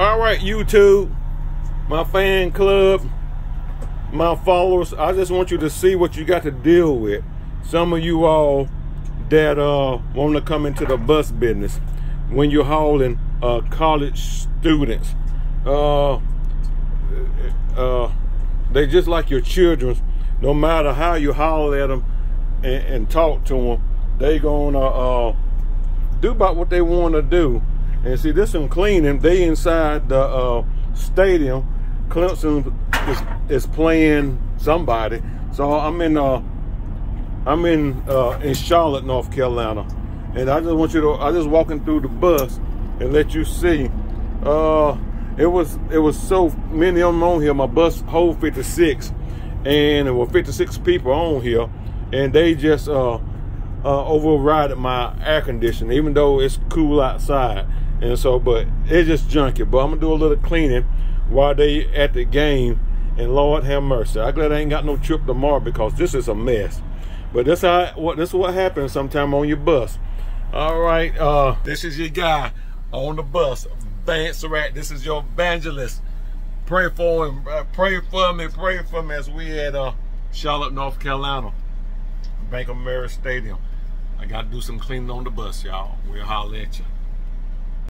All right, YouTube, my fan club, my followers, I just want you to see what you got to deal with. Some of you all that uh, want to come into the bus business when you're hauling uh, college students. Uh, uh, they just like your children. No matter how you holler at them and, and talk to them, they gonna uh, do about what they want to do. And see, this one cleaning. They inside the uh, stadium. Clemson is, is playing somebody. So I'm in uh, I'm in uh, in Charlotte, North Carolina, and I just want you to. I just walking through the bus and let you see. Uh, it was it was so many of them on here. My bus hold 56, and there were 56 people on here, and they just uh, uh, overrided my air conditioning, even though it's cool outside. And so, but it's just junky. But I'm gonna do a little cleaning while they at the game. And Lord have mercy. I'm glad I ain't got no trip tomorrow because this is a mess. But this what this is what happens sometime on your bus. All right, uh, this is your guy on the bus, Vance Rat. This is your evangelist. Pray for him. Uh, pray for me. Pray for me as we at uh, Charlotte, North Carolina, Bank of America Stadium. I got to do some cleaning on the bus, y'all. We'll holler at you.